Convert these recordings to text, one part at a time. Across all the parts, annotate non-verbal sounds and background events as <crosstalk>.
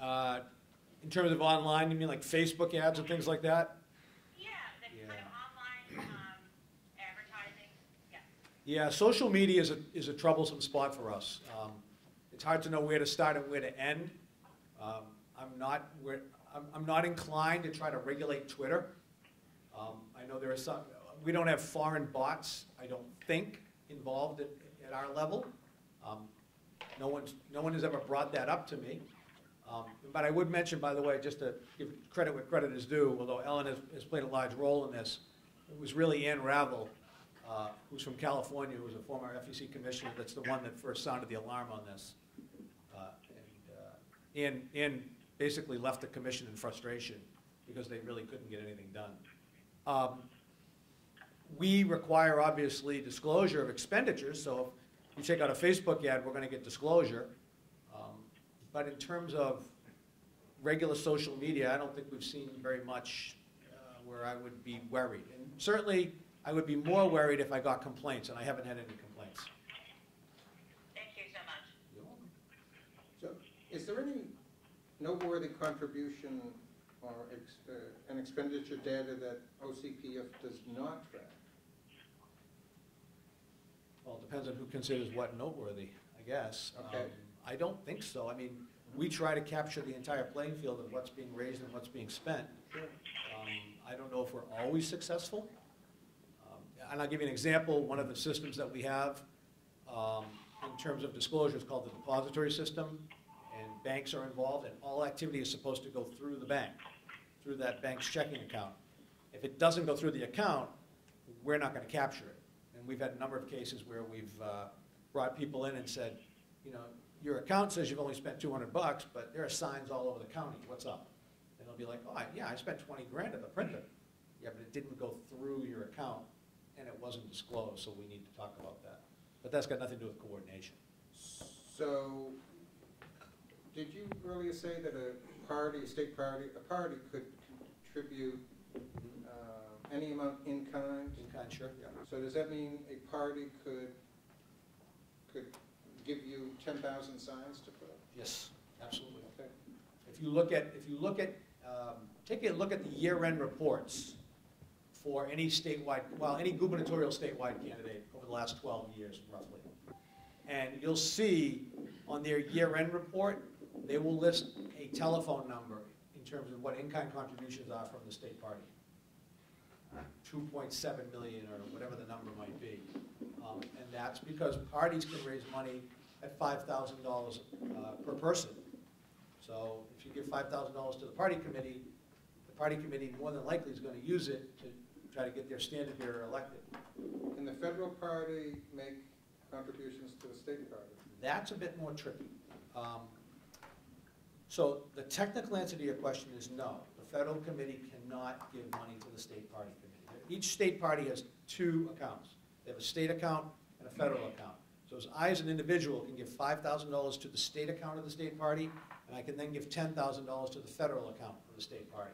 Uh, In terms of online, you mean like Facebook ads and things like that? Yeah, the kind of online, um, advertising, yeah. Yeah, social media is a, is a troublesome spot for us. Um, It's hard to know where to start and where to end. Um, I'm not, I'm, I'm not inclined to try to regulate Twitter. Um, I know there are some, we don't have foreign bots, I don't think, involved at, at our level. Um, No one's, no one has ever brought that up to me. Um, But I would mention, by the way, just to give credit where credit is due, although Ellen has, has played a large role in this, it was really Ann Ravel, uh, who's from California, who was a former FEC commissioner, that's the one that first sounded the alarm on this. Uh, And uh, Ann, Ann basically left the commission in frustration because they really couldn't get anything done. Um, We require, obviously, disclosure of expenditures, so if you take out a Facebook ad, we're gonna get disclosure. But in terms of regular social media, I don't think we've seen very much uh, where I would be worried. And certainly, I would be more worried if I got complaints, and I haven't had any complaints. Thank you so much. So, is there any noteworthy contribution or ex- uh, an expenditure data that OCPF does not track? Well, it depends on who considers what noteworthy, I guess. Okay. Um, I don't think so. I mean, we try to capture the entire playing field of what's being raised and what's being spent. Um, I don't know if we're always successful. Um, And I'll give you an example, one of the systems that we have um, in terms of disclosure is called the depository system, and banks are involved, and all activity is supposed to go through the bank, through that bank's checking account. If it doesn't go through the account, we're not gonna capture it. And we've had a number of cases where we've uh, brought people in and said, you know, your account says you've only spent two hundred bucks, but there are signs all over the county, what's up? And they'll be like, oh, I- yeah, I spent twenty grand at the printer. Yeah, but it didn't go through your account, and it wasn't disclosed, so we need to talk about that. But that's got nothing to do with coordination. So, did you earlier say that a party, a state party, a party could contribute uh, any amount in kind? In kind, sure, yeah. So does that mean a party could, could give you ten thousand signs to put up? Yes, absolutely. Okay. If you look at, if you look at, um, take a look at the year-end reports for any statewide, well, any gubernatorial statewide candidate over the last 12 years roughly. And you'll see on their year-end report, they will list a telephone number in terms of what in-kind contributions are from the state party. 2.7 million or whatever the number might be. Um, And that's because parties can raise money at $5,000 uh, per person. So if you give five thousand dollars to the party committee, the party committee more than likely is gonna use it to try to get their standard bearer elected. Can the federal party make contributions to the state party? That's a bit more tricky. Um, So the technical answer to your question is no. The federal committee cannot give money to the state party committee. Each state party has two accounts. They have a state account and a federal account. So as I, as an individual, can give five thousand dollars to the state account of the state party, and I can then give ten thousand dollars to the federal account of the state party.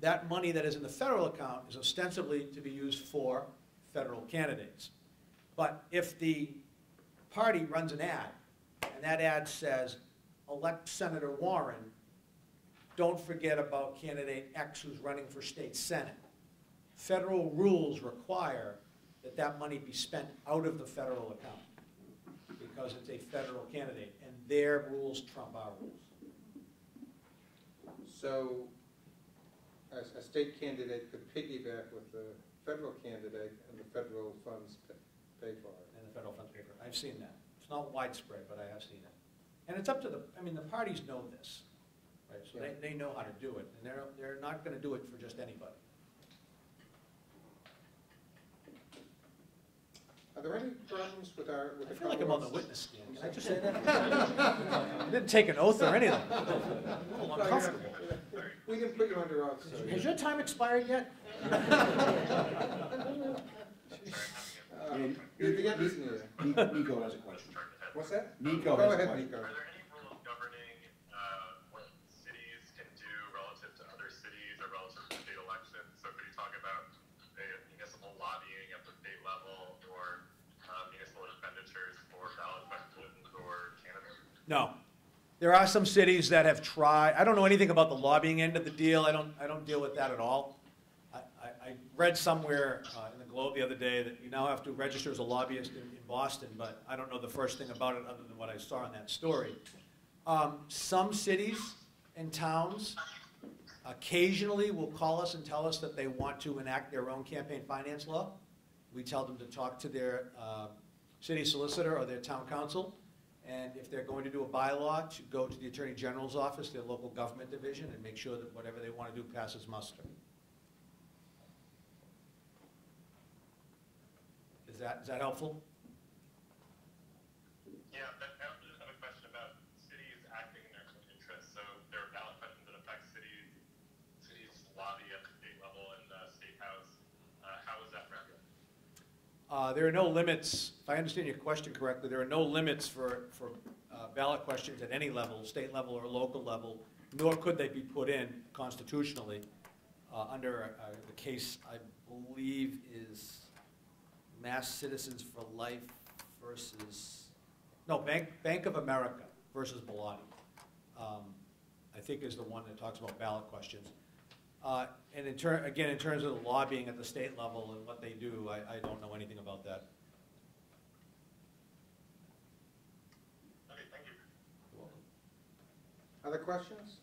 That money that is in the federal account is ostensibly to be used for federal candidates. But if the party runs an ad, and that ad says, elect Senator Warren, don't forget about candidate X who's running for state senate. Federal rules require that that money be spent out of the federal account, because it's a federal candidate, and their rules trump our rules. So, a, a state candidate could piggyback with the federal candidate and the federal funds pa- pay for it. and the federal funds paper. I've seen that. It's not widespread, but I have seen it. And it's up to the, I mean, the parties know this, right? So they, they know how to do it, and they're, they're not gonna do it for just anybody. Are there any problems with our, with I the feel like I'm on the Commonwealth's- witness stand. Can I just say that? <laughs> I didn't take an oath or anything. I'm a little uncomfortable. We didn't put you under oath, so. Has your time expired yet? <laughs> Uh, The the end is near. Nico has a question. What's that? Nico Go has a ahead, question. Nico. No, There are some cities that have tried, I don't know anything about the lobbying end of the deal, I don't, I don't deal with that at all. I, I, I read somewhere uh, in the Globe the other day that you now have to register as a lobbyist in, in Boston, but I don't know the first thing about it other than what I saw in that story. Um, some cities and towns occasionally will call us and tell us that they want to enact their own campaign finance law. We tell them to talk to their uh, city solicitor or their town council. And if they're going to do a bylaw, to go to the Attorney General's office, their local government division, and make sure that whatever they want to do passes muster. Is that, is that helpful? Yeah, but I just have a question about cities acting in their own interest. So there are ballot questions that affect cities, cities lobby at the state level and the state house. Uh, how is that regulated? Uh, There are no limits, if I understand your question correctly, there are no limits for, for uh, ballot questions at any level, state level or local level, nor could they be put in constitutionally uh, under uh, the case, I believe, is Mass Citizens for Life versus, no, Bank, Bank of America versus Bellotti. Um, I think is the one that talks about ballot questions. Uh, And in turn, again, in terms of the lobbying at the state level and what they do, I, I don't know anything about that. Okay, thank you. You're welcome. Other questions?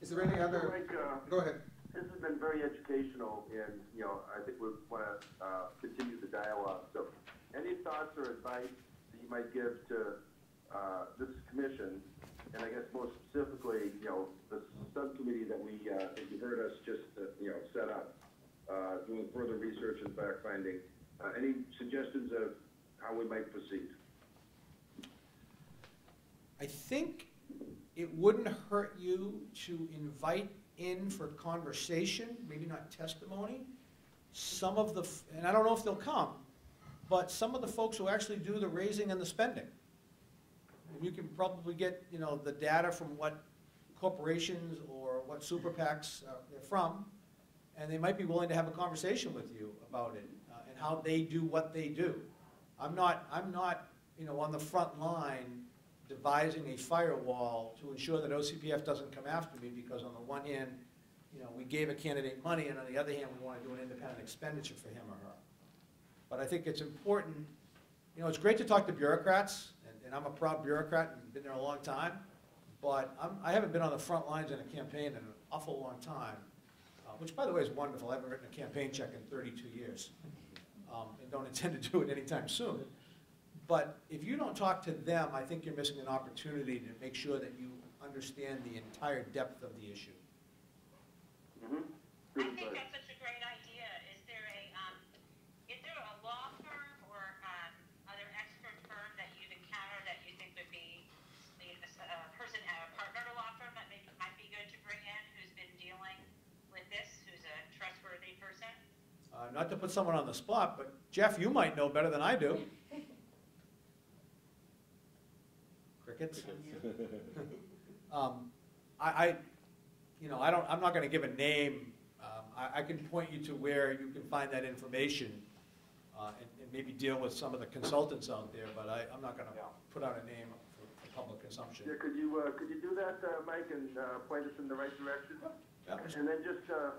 Is there any other, Mike, uh, go ahead. this has been very educational, and, you know, I think we want to uh, continue the dialogue. So, any thoughts or advice that you might give to uh, this commission, and I guess most specifically, you know, the subcommittee that we, uh, that you heard us just, uh, you know, set up, uh, doing further research and fact-finding, Uh, any suggestions of how we might proceed? I think it wouldn't hurt you to invite in for conversation, maybe not testimony, some of the, and I don't know if they'll come, but some of the folks who actually do the raising and the spending. You can probably get, you know, the data from what corporations or what super PACs uh, they're from, and they might be willing to have a conversation with you about it uh, and how they do what they do. I'm not, I'm not, you know, on the front line devising a firewall to ensure that OCPF doesn't come after me because on the one hand, you know, we gave a candidate money and on the other hand, we want to do an independent expenditure for him or her. But I think it's important, you know, it's great to talk to bureaucrats, and, and I'm a proud bureaucrat and been there a long time, but I'm, I haven't been on the front lines in a campaign in an awful long time, uh, which by the way is wonderful. I haven't written a campaign check in 32 years, um, and don't <laughs> intend to do it anytime soon. But if you don't talk to them, I think you're missing an opportunity to make sure that you understand the entire depth of the issue. Mm-hmm. I think that's such a great idea. Is there a, um, is there a law firm or, um, other expert firm that you've encountered that you think would be the, a person, a partner at a law firm that may, might be good to bring in who's been dealing with this, who's a trustworthy person? Uh, Not to put someone on the spot, but Jeff, you might know better than I do. Crickets? <laughs> Um, I, I, you know, I don't, I'm not gonna give a name. Um, I, I can point you to where you can find that information, uh, and, and maybe deal with some of the consultants out there, but I, I'm not gonna Yeah. put out a name for, for public consumption. Yeah, could you, uh, could you do that, uh, Mike, and, uh, point us in the right direction? Yeah. And then just, uh,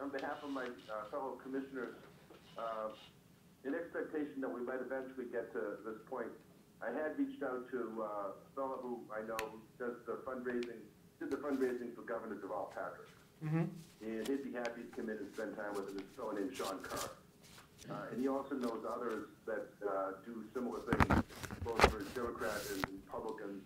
on behalf of my, uh, fellow commissioners, uh, in expectation that we might eventually get to this point, I had reached out to, uh, a fellow who I know who does the fundraising, did the fundraising for Governor Deval Patrick. Mhm. And he'd be happy to come in and spend time with him, It's a fellow named Sean Carr. Uh, and he also knows others that, uh, do similar things, both for Democrats and Republicans.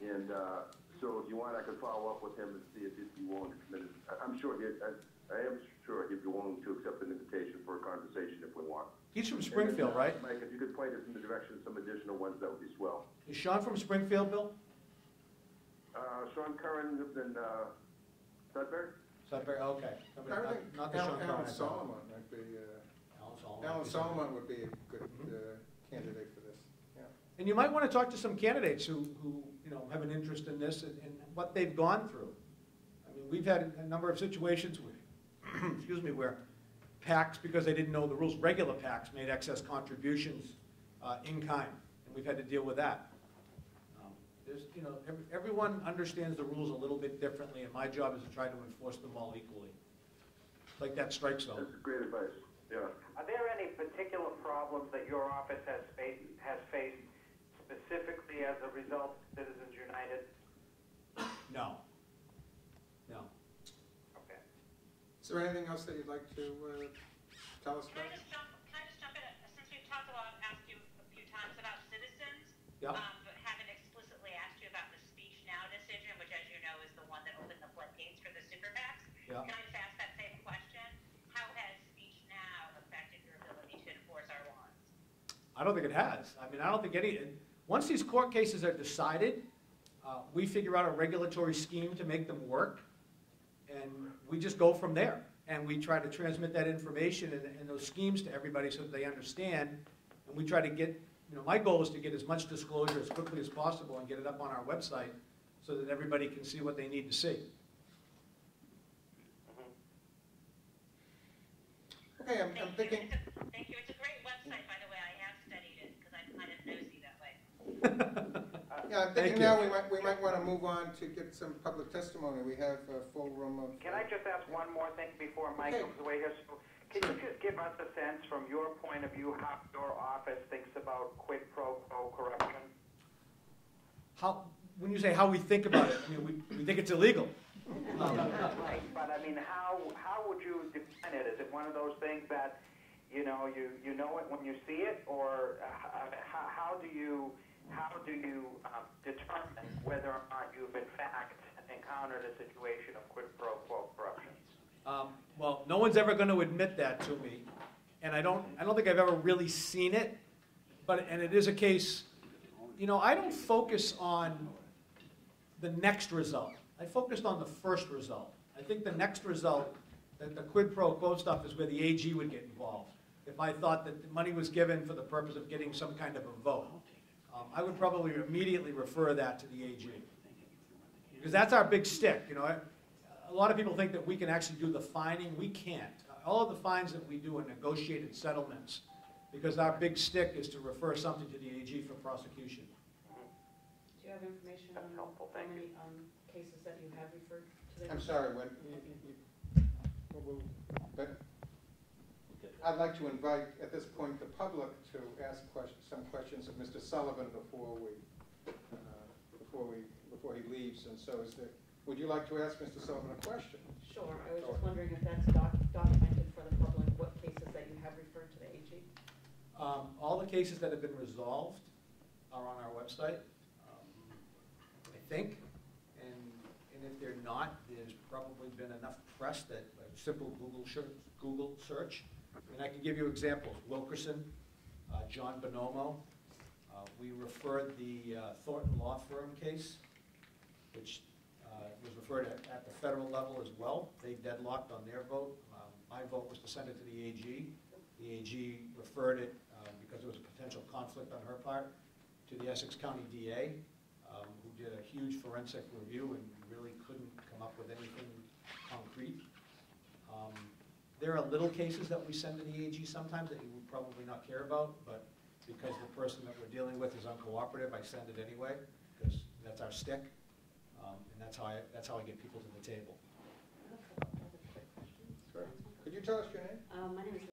And, uh, so if you want, I could follow up with him and see if he'd be willing to. I- I'm sure he, I, I am sure he'd be willing to accept an invitation for a conversation if we want. He's from Springfield, then, uh, right? Mike, if you could point us in the direction of some additional ones, that would be swell. Is Sean from Springfield, Bill? Uh, Sean Curran lives in, uh, Sudbury? Sudbury, okay. I Not- think Not the Sean Alan Curran I Alan thought. Solomon would be, uh, Alan Solomon. Alan Solomon would be a good uh, candidate for this, yeah. And you might want to talk to some candidates who, who, you know, have an interest in this and, and what they've gone through. I mean, we've had a number of situations where, <clears throat> excuse me, where PACs, because they didn't know the rules, regular PACs made excess contributions uh, in kind. And we've had to deal with that. Um, There's, you know, every- everyone understands the rules a little bit differently, and my job is to try to enforce them all equally. Like that strike zone. That's great advice, yeah. Are there any particular problems that your office has faced, has faced specifically as a result of Citizens United? No. No. Okay. Is there anything else that you'd like to uh, tell us about? Can about? I just jump, can I just jump in, since we've talked a lot, asked you a few times about citizens, Yeah. um, but haven't explicitly asked you about the Speech Now decision, which as you know is the one that opened the floodgates for the super PACs. Yeah. Can I just ask that same question? How has Speech Now affected your ability to enforce our laws? I don't think it has. I mean, I don't think any, once these court cases are decided, uh, we figure out a regulatory scheme to make them work, we just go from there. And we try to transmit that information and, and those schemes to everybody so that they understand. And we try to get, you know, my goal is to get as much disclosure as quickly as possible and get it up on our website so that everybody can see what they need to see. Mm-hmm. Okay, I'm, I'm thinking, <laughs> Thank you. It's a great website, by the way. I have studied it because I'm kind of nosy that way. <laughs> yeah, I'm thinking you. now we might, we might want to move on to get some public testimony. We have a full room of. Can I just ask one more thing before Mike Okay. comes away here? So, Can you just give us a sense from your point of view how your office thinks about quid pro quo corruption? How, when you say how we think about it, I mean, we, we think it's illegal. Um, <laughs> Right, but I mean, how, how would you define it? Is it one of those things that, you know, you, you know it when you see it? Or uh, how, how do you, how do you um, determine whether or not you've in fact encountered a situation of quid pro quo corruption? Um, Well, no one's ever going to admit that to me, and I don't, I don't think I've ever really seen it, but, and it is a case, you know, I don't focus on the next result. I focused on the first result. I think the next result, that the quid pro quo stuff is where the AG would get involved. If I thought that the money was given for the purpose of getting some kind of a vote, um, I would probably immediately refer that to the AG. Because that's our big stick, you know. I- A lot of people think that we can actually do the fining. We can't. All of the fines that we do are negotiated settlements, because our big stick is to refer something to the AG for prosecution. Do you have information That's on helpful, how thank many um, cases that you have referred to the? I'm sorry, when, you- you- you- well, we'll- but I'd like to invite, at this point, the public to ask questions, some questions of Mr. Sullivan before we, uh, before we, before he leaves. And so is there, would you like to ask Mr. Sullivan a question? Sure, I was just wondering if that's doc- documented for the public, what cases that you have referred to the AG? Um, All the cases that have been resolved are on our website, um, I think. And, and if they're not, there's probably been enough press that a simple Google search, Google search. And I can give you examples, Wilkerson, uh, John Bonomo. Uh, We referred the uh, Thornton Law Firm case, which uh, was referred at, at the federal level as well. They deadlocked on their vote. Um, My vote was to send it to the AG. The AG referred it, uh, because there was a potential conflict on her part, to the Essex County DA, um, who did a huge forensic review and really couldn't come up with anything concrete. Um, There are little cases that we send to the AG sometimes that you would probably not care about, but because the person that we're dealing with is uncooperative, I send it anyway, because that's our stick. Um, And that's how I, that's how I get people to the table. I have a couple other quick questions. Sure. Could you tell us your name? Um, My name is